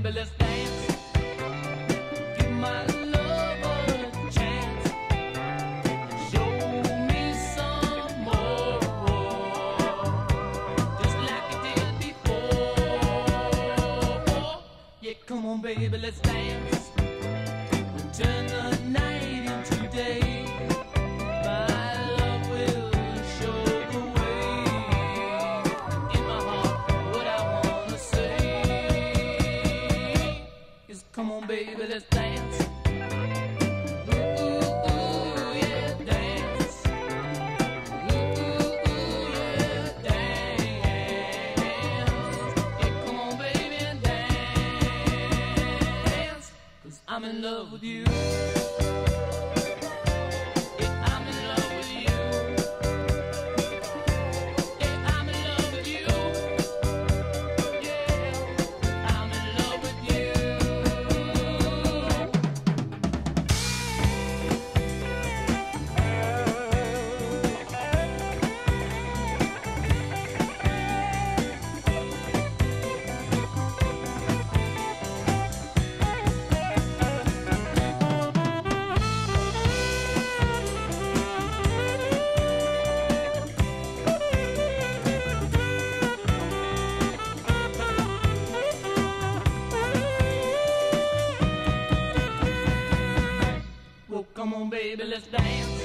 baby, let's let's dance.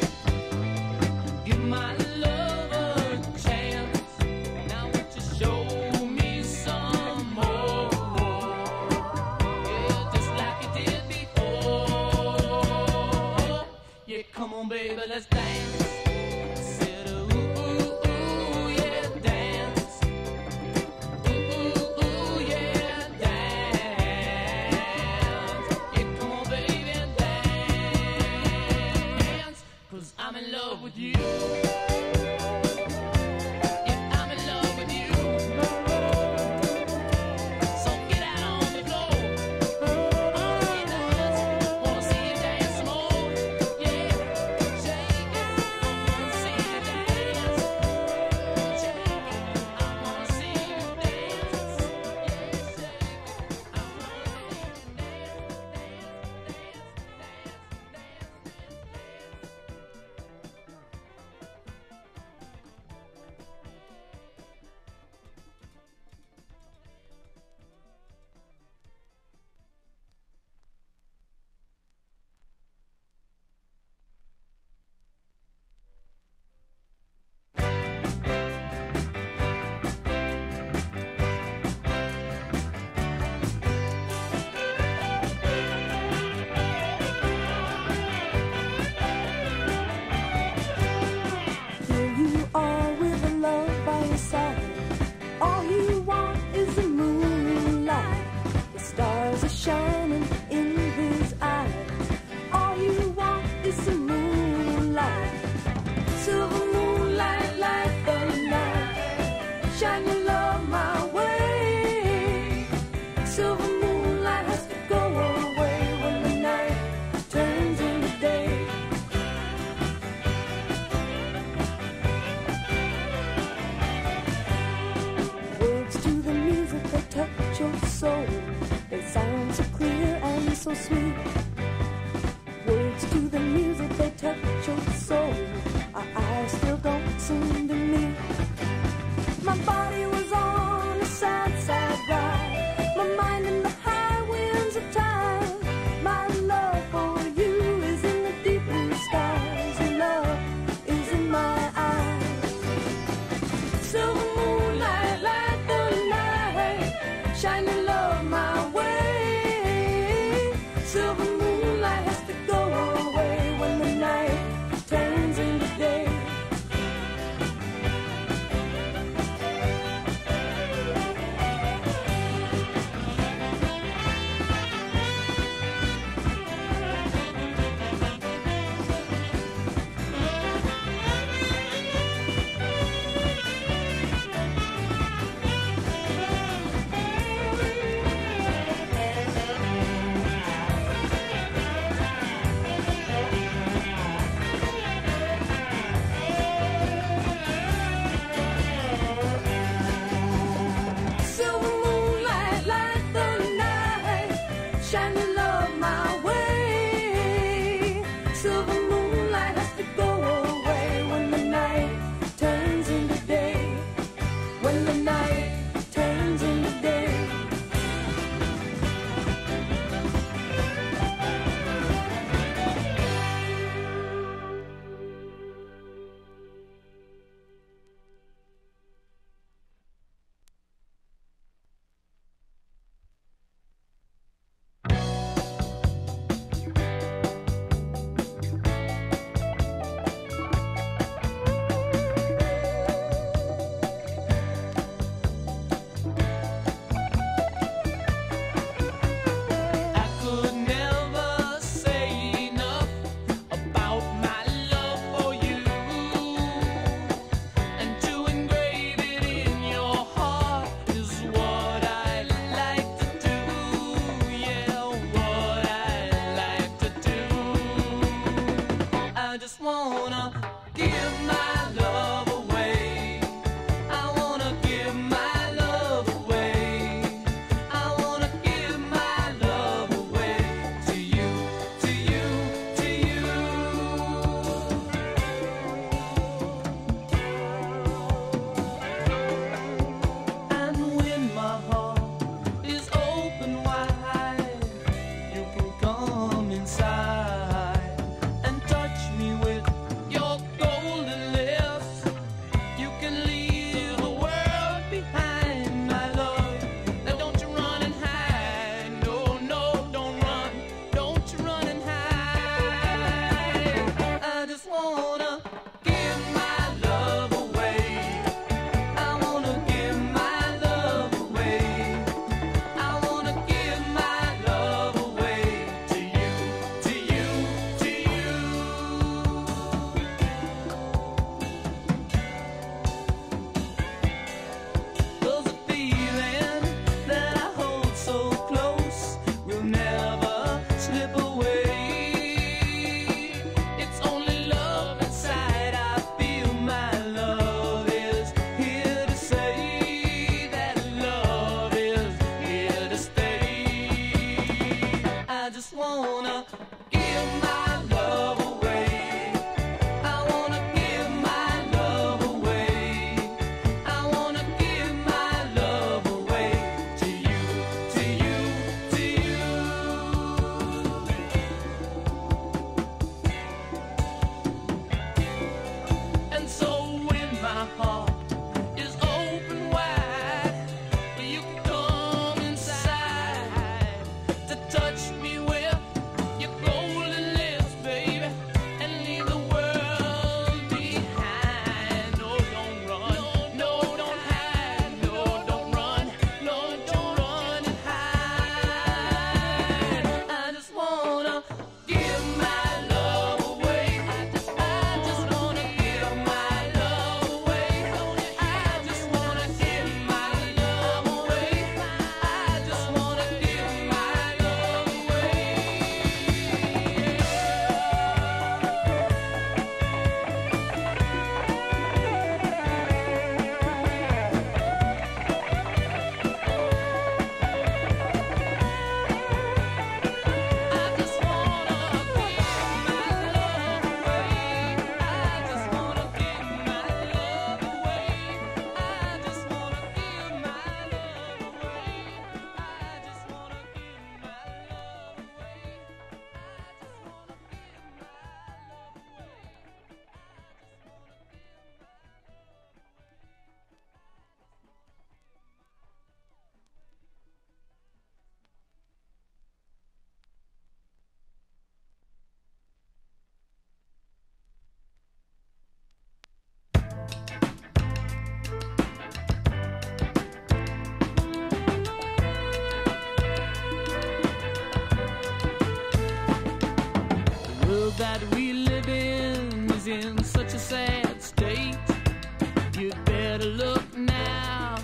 better look now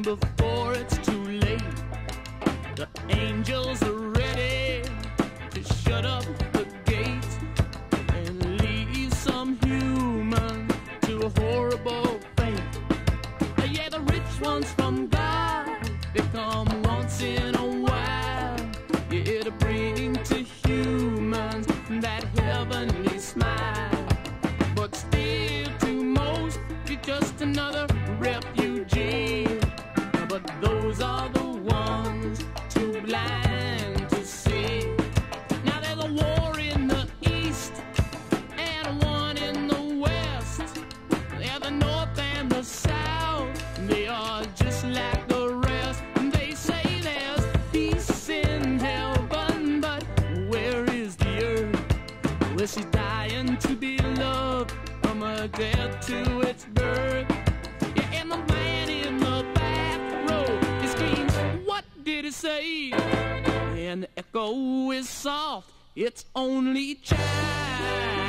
before it's too late. The angels are ready to shut up the gate and leave some human to a horrible fate. Yeah, the rich ones from God. to its birth. Yeah, and the man in the he screams, what did he say? And the echo is soft, it's only child.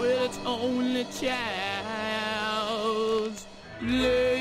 Well, its only child's play.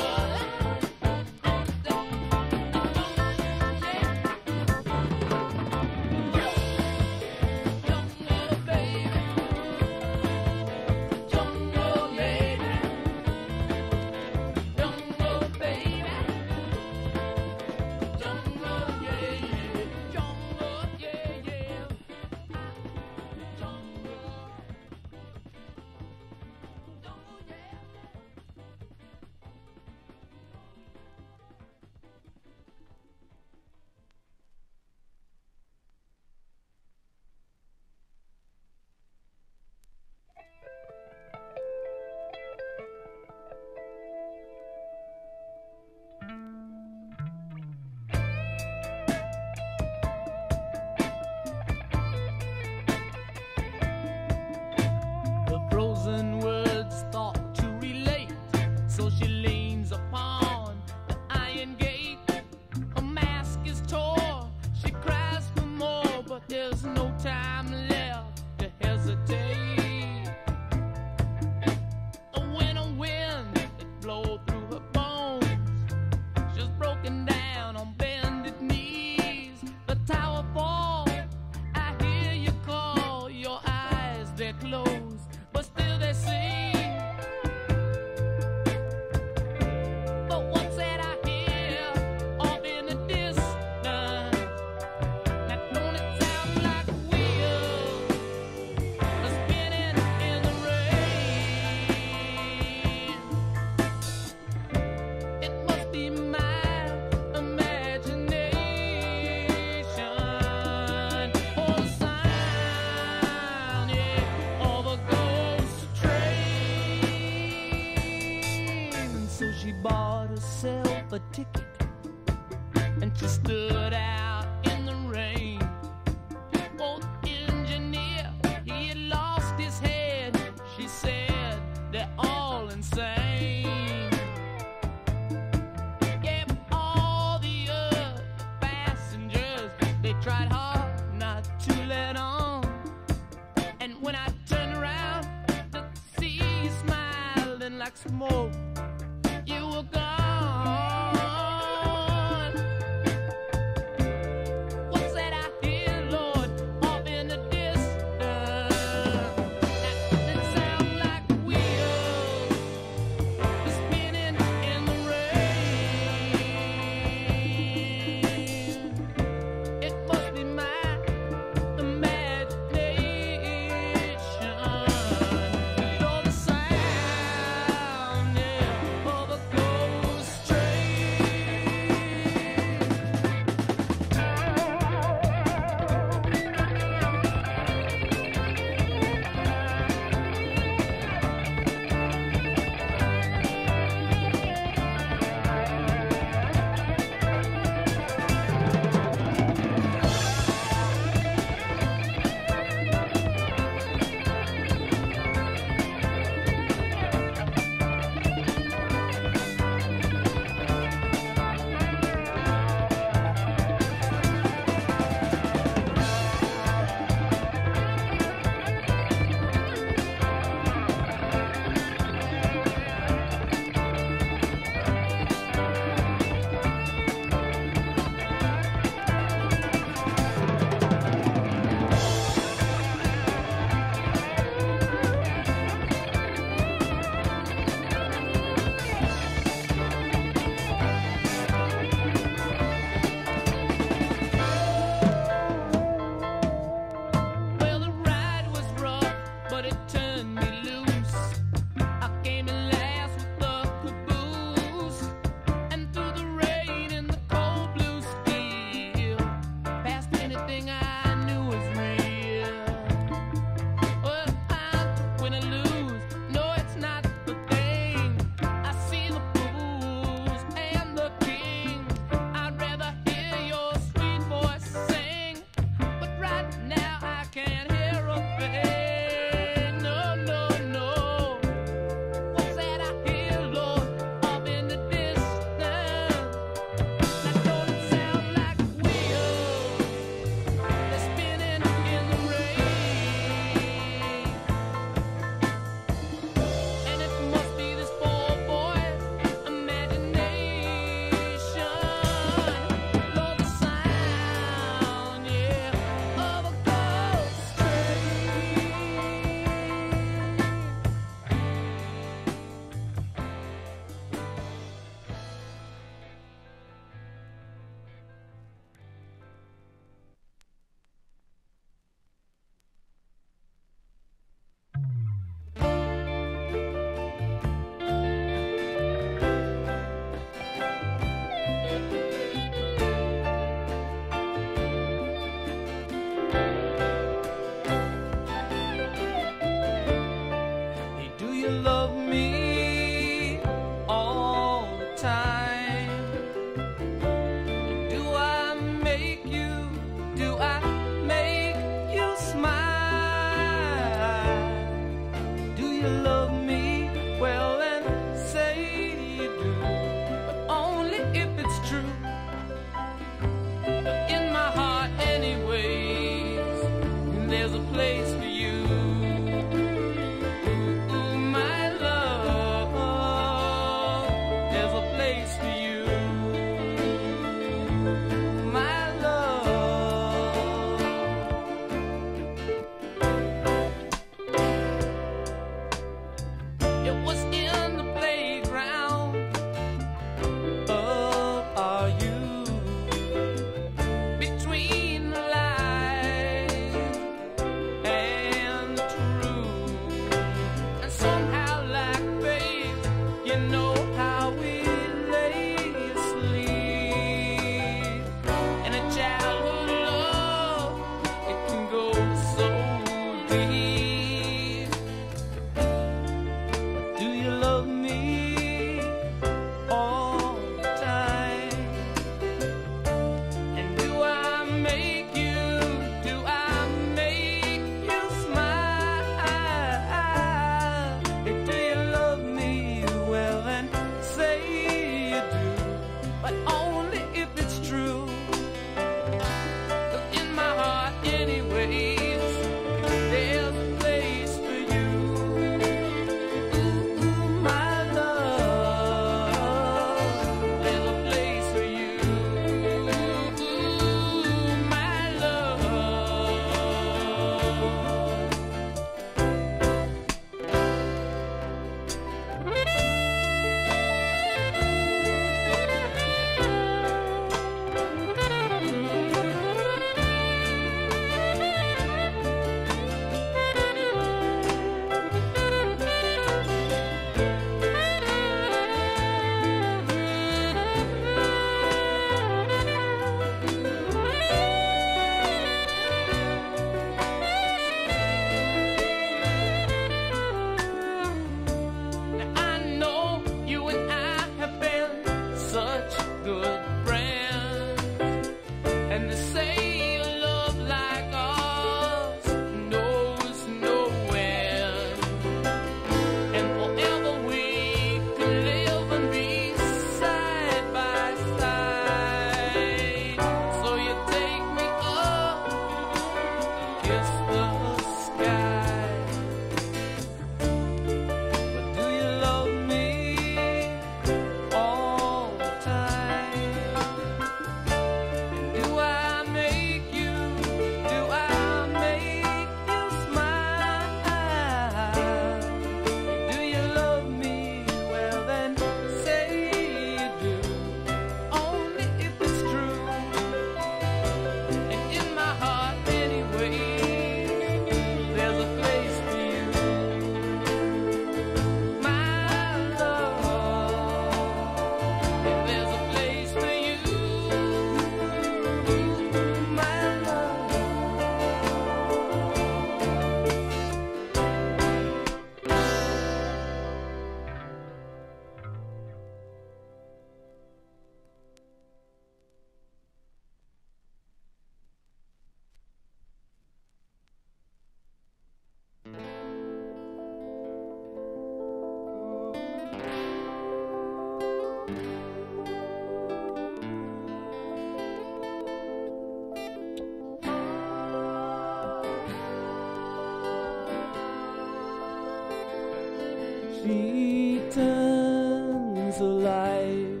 He turns the light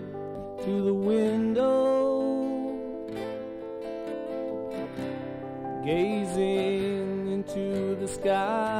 to the window, gazing into the sky.